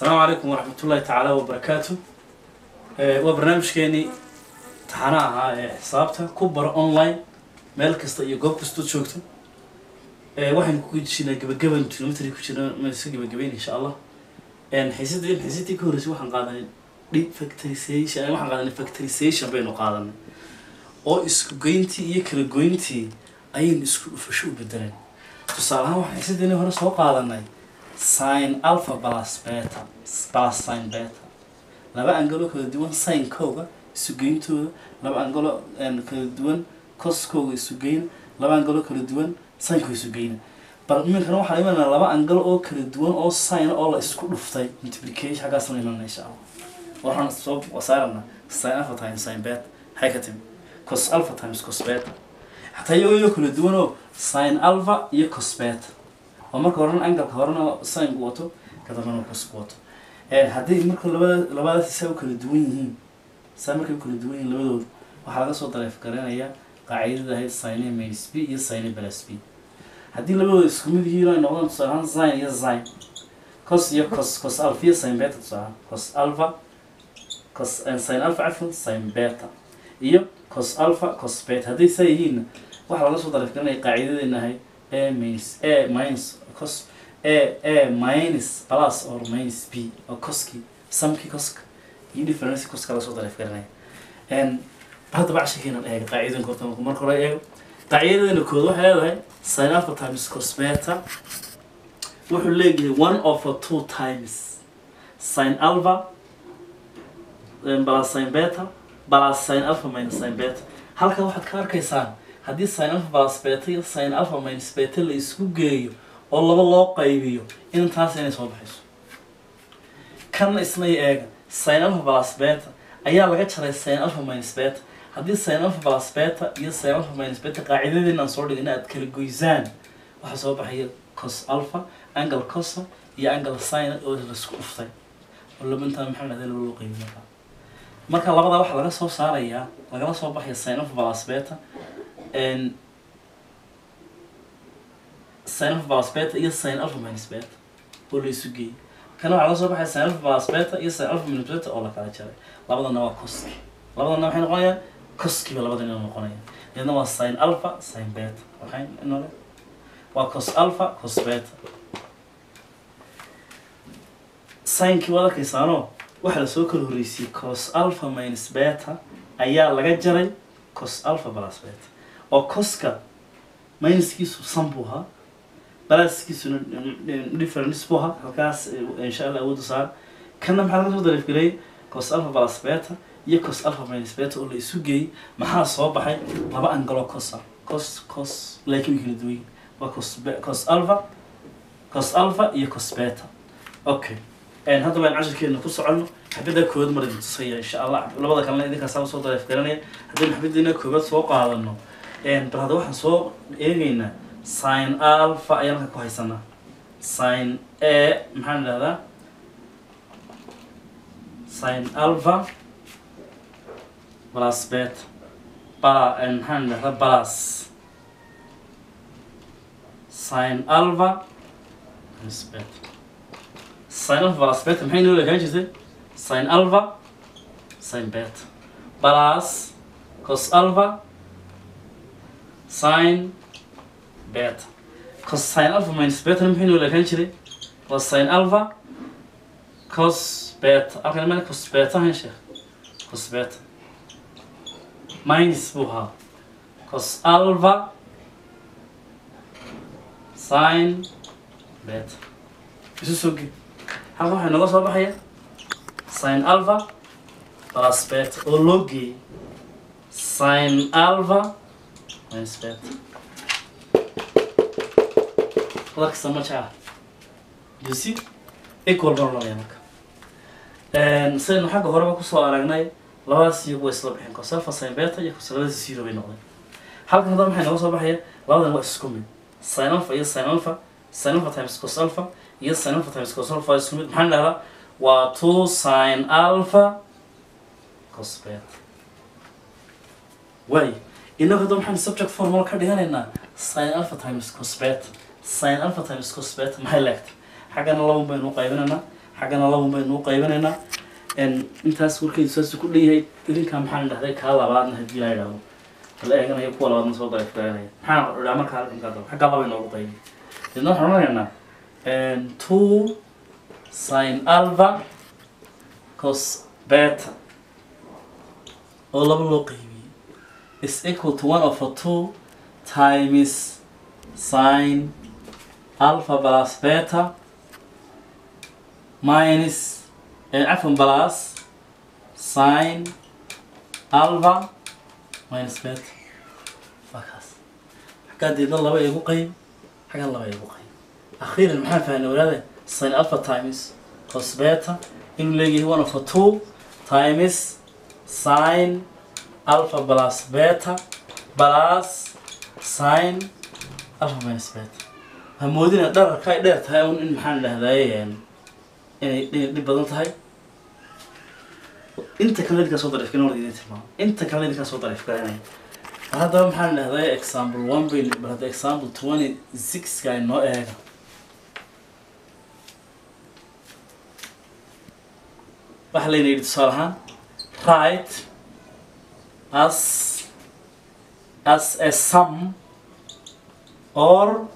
ullahi tacaala wabarakaatu waa barnaamijkeenii taxana ahaa ee xisaabta ku baro online meel kasta iyo goob kastood joogto. Waxaynu ku gejinaa gabagaban geometry ku jira iska gabagabeyn insha allah xiisadii xiisadii ka horreysay waxaan qaadanay d factorization waxaan qaadanay factorization baynu qaadanay oo isku goyntii iyo kala goyntii ayaynu isku dhufasho u bedeleen tusaale ahaan waxaan xiisadeeni hore soo qaadanay sin alpha plus beta plus sin beta. Laba angalo kala duwan sinkooga isugeyntooda laba angalo kala duwan coskooga isugeyna laba angalo kala duwan sinkooga isugeyna bal iminkana waxaa imanaa laba angalo oo kala duwan oo sin oo la isku dhuftay. Multiplication xaggaasna imanana insha allah. Waxaan soo wasaarana sin alpha times sin beta maxay ka cos alpha times cos beta. Xataa iyagoo kala duwan oo sin alpha iyo cos beta oo marka horena angalka horena sinku wato ka dambena cosku wato. Haddii marka labada labadaasi saa u kala duwan yihiin saa markay u kala duwan yihiin labadooda waxaa laga soo dareef garanayaa qaacidada ahayd sine b iyo sine plus b. Haddii labadooda isku mid yihiin ay noqdaan tusaale ahaan zine iyo zine cos iyo cos cos alpha iyo sine beta tusaale ahaan cos alpha cos sine alpha cafwan sine beta iyo cos alpha cos beta. Hadday saa yihiinna waxaa laga soo dareef garanaya qaacidadeena ahayd a minus a minus cos a a minus plus or minus b oo coskii samkii coska iyo difference coska laga soo dareef garanaya haddaba cashirkeenan eega qaacidadan korta marka hore eego. Qaacidadeena kood waxay leedahay sin alpha times cos beta wuxuu leeyahay one over two times. Sin alpha plus sin beta plus sin alpha minus sin beta. Halkan waxaad ka arkaysaan haddii sin alpha plus beta iyo sin alpha minus beta la isku geeyo oo laba loo qaybiyo intaas inay soo baxayso. Kanna isna eega sin alpha plus beta ayaa laga jaray sin alpha minus beta. Haddii sin alpha plus beta iyo sin alpha minus beta qaacidadeena aan soo dhigin aad kala goysaan waxaa soo baxaya cos alpha angle cosa iyo angle sin oo la isku dhuftay oo labantaan maxaa dhahday laba loo qaybiyo markaa. Marka labadaa waxaa laga soo saarayaa lagala soo baxaya sin alpha plus beta sin iyo sin alpha minus beta oo la isu geeyay. Kana waxaa laga soo baxaya sin beta iyo sin beta oo la jaray. Labadana waa coski labadana waxay noqonayaan coskiba labadana noqonayaan. Iyadna waa sin alpha sin beta. Waxay inole waa cos alpha cos beta. Sinkii waad arkaysaano waxaa la soo kala horreysiyey cos alpha minus beta ayaa laga jaray cos alpha plus beta. Oo coska minuskiisu san buu ahaa balaaskiisuna difference buu ahaa halkaas insha allah awooda saar kana maxaa laga soo dareefgareeyay cos alpha plus beta iyo cos alpha minus beta oo la isu geeyey maxaa soo baxay? Laba angalo cosa cos cos laakiin way kala duwan waa cos cos alpha cos alpha iyo cos beta. Okay hadda baan cashirkeena ku soconno. Xabadda koowaad mar idin tusaya insha allah. Labada kalena idinkaasaa soo dareef garanaya haddaynu xabaddeena koowaad soo qaadano bal waxaan soo eegaynaa sin alpha ayaan halka ku haysanaa sin a maxaan idhahdaa sin alpha plus beta. Bala maxaan idhahdaa plus. Sin alpha beta. Sin alpha plus beta maxay noo ekaan jirtay? Sin alpha sin beta. Plus cos alpha sin beta cos sin alpha minus beta maxay noo ekaan jiray sin alpha cos beta halkan meel cos beta hayn sheekh cos beta minus buu ahaa cos alpha sin beta isu soo gee halkan waxay nooga soo baxaya sin alpha plus beta oo loo geeyey alpha minus beta laksa majaa you see equal baan oranaya marka sidaynu xagga horeba ku soo aragnay labadaas iyagu way isla bixin cos alpha sin beta iyo labadaas zero bay noqdeen halkan haddaba maxay nooga soo baxaya labadan waa isku mid. Sin alpha iyo sin alpha sin alpha times cos alpha iyo sin alpha times cos alpha isku mid. Maxaan dhahdaa waa two sin alpha cos waay inagu hadda maxaan subject formula ka dhiganaynaa sin alpha times cos sin alpha times cos beta maxay leegtay xaggana laba baynu u qaybinaynaa xaggana labun baynu u qaybinaynaa intaas warkaydu saas ku dhanyahay idinkaa maxaan dhahday kaa labaadna haddii la idhaahdo la eeganayo kuwa labaadna soo darefgaranaya maxaan idhaa markaa halkan kaa xaggaa laba inoogu qaybi deedna waxaan odhanaynaa two sin alva cos beta. Oo laba loo qaybiyey is equal to one over two times sin alpha plus beta minus عفوا بلاس ساين الفا minus beta waa kaas xaggaa deedna laba igu qayb xaggan laba igu qayb akhiiran maxaan fahnay walaada sin alpha times cos beta inuu leeyahay one over two times sin alpha plus beta plus sin alpha minus beta ha moodina dhararka ay dheer tahay un in maxaan dhahdaye inay dhib badan tahay. Inta kale idinkaa soo dariif garan idin tilmaamo. Inta kale idinkaa soo dariif garanaya haddaba maxaan dhahday example one bay bal hadda example twenty six-ka inoo eega. Waxaa layna yidhi tusaale ahaan right as as a sum or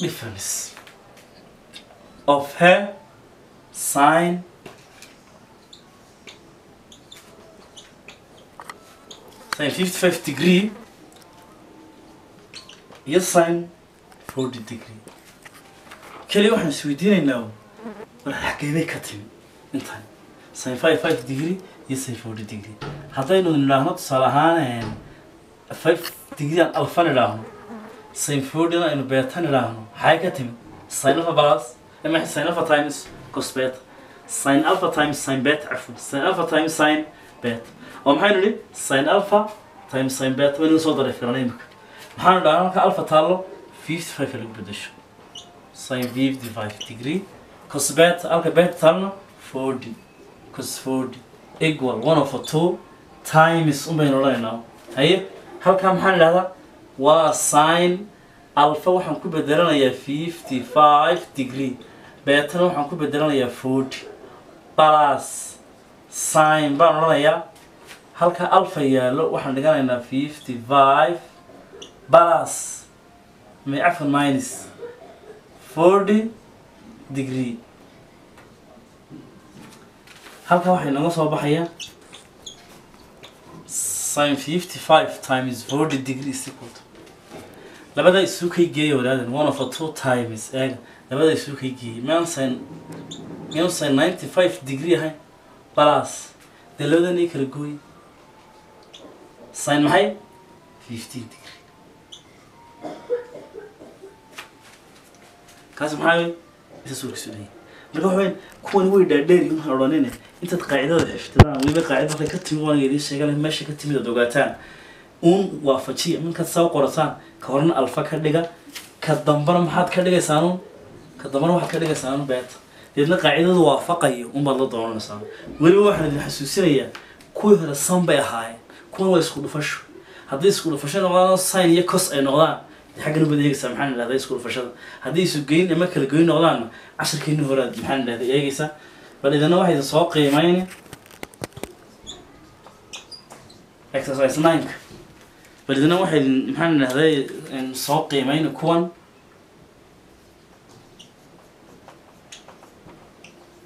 difference of her sine sine 55 degree. Iyo sine 40 degree. Keliya waxaan isweydiinaynaa war xageebay ka timi intan sine 55 degree iyo sine 40 degree. Haddaynu nidhaahno tusaale ahaan 5 degree aan alfa nidhaahno symfodin aynu beetan idhaahno. Eh, maxay ka timid sin alha balas m sin alha times? Cosbet sin alha times sin bet cafwan sin alha times sin bet oo maxaynu idhi sin alha times sin bet waynu soo dareefirana imika. Maxaanu idhahnaa halka alha taallo? Fifty five lagu bedasho sin fifty five degree. Cosbet halka bet taalna forty. Cos forty. Equal one over two. Times un baynu odhanaynaa halkaa maxaan idhahdaa waa sin alpha waxaan ku bedelanayaa 55 degree. Beetana waxaan ku bedelanayaa 40 plus sin baan odhanayaa. Halka alfa yaallo waxaan dhiganaynaa 55 plus may cafan minus 40 degree. Halka waxay naga soo baxaya sin 55 times 40 degree is equal to labada isu kay geeya wadaadan one of a two times eega labada isu kay geeyay miyaan sin miyaan sin 95 degree ahayn plus dee labadan ay kala gooy sin maxay 15 degree. Kaasi maxaa wey isa suurkiisu leeyahay marka kuwan way dhaadheeri waxaan odhanine intaad qaacidada xifdidaan weliba qaacida halkay ka timi waan idiin sheega leh meesha ka timid aad ogaataan uun waafajiya markaad saa qorataan ka horena alfa ka dhiga ka dambana maxaad ka dhigaysaanu ka dambana waxaad ka dhigaysaanu beeta deedna qaacidadu waafaqayo unbaad la doonanaysaa weliba waxaan idin xasuusinayaa kuwii hore san bay ahaayeen kuwan waa isku dhufasho. Haddii isku dhufasho noqdaan sin iyo cos ay noqdaan xaggana baad eegaysaa maxaan idhahdaa isku dhufashada haddii isu geyn ama kala goyn noqdaanna casharkeeni hore aad maxaan idhahdaa eegaysaa bal idina waxay idin soo qiimayni exercise nineka bal idina waxay idin maxaan idhahdaa soo qiimayni kuwan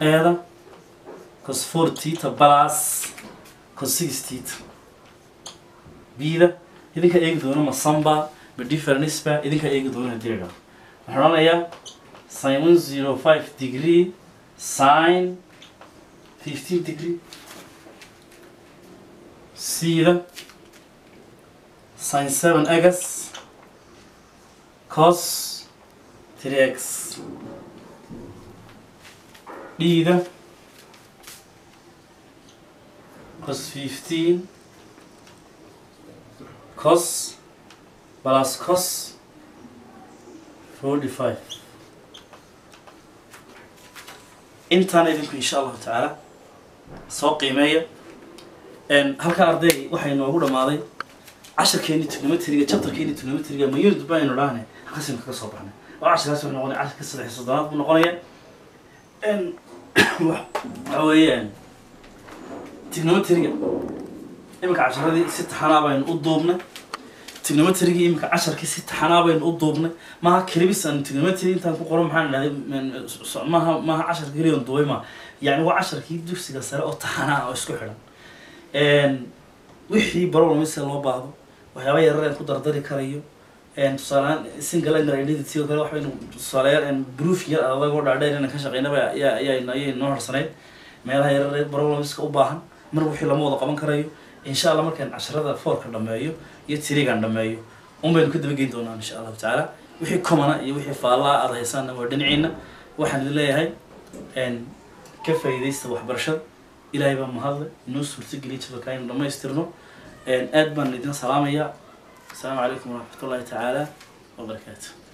eeda cos four tita plus cos six tita bida idinka eegi doona ma ba idinka eegi doona idhaho waxaan odhanayaa sin zero five degree sin fifteen degree. Cda sin seven x cos three x. Dhida cos fifteen cos plus cos forty five. Intaana idinku insha allahu tacaala soo qiimeeya halka arday waxay noogu dhammaaday casharkeeni trigonometriga chapterkeeni trigonometriga ma unit baynu dhahne halkaasaynu kaga soo baxnay. Oo casharkaas wuxuu noqonaya casharka saddex soddonaad buu noqonaya. Waxa weeyaan trigonometriga iminka casharadii si taxanaa baynu u duubnay trigonometriga iminka casharkii si taxanaa baynu u duubnay. Maaha kelibis aan trigonometry intaan ku qoro maxaan idhahday maaha maaha casharka keliyan duubay maaha yani waa casharkii dugsiga sare oo taxanaa oo isku xidhan. Wixii sida loo baahdo waxyaaba yarar ku dardari karayo. Tusaalehaan single anger identity oo kale waxbaynu tusaaleyaal proof yar adagoo dhaadheer inaan ka shaqeynaba ayaa noo harsanayd. Meelaha yarar problemska u baahan mar wixii lama wada qaban karayo insha allah markaan casharada foorka dhameeyo iyo tirigan dhameeyo un baynu ka dabageyn doonaa insha allahu tacaala. Wixii commona iyo wixii faallaa aad haysaana waa dhinaciina waxaan idin leeyahay ka faa'iidaysta waxbarashada. Ilaahay baa mahadle inoo suurtageliya jadalka aynu dhamaystirno aad baan idin salaamayaa. Asalaamu calaykum waraxmat tacaala wabarakaatu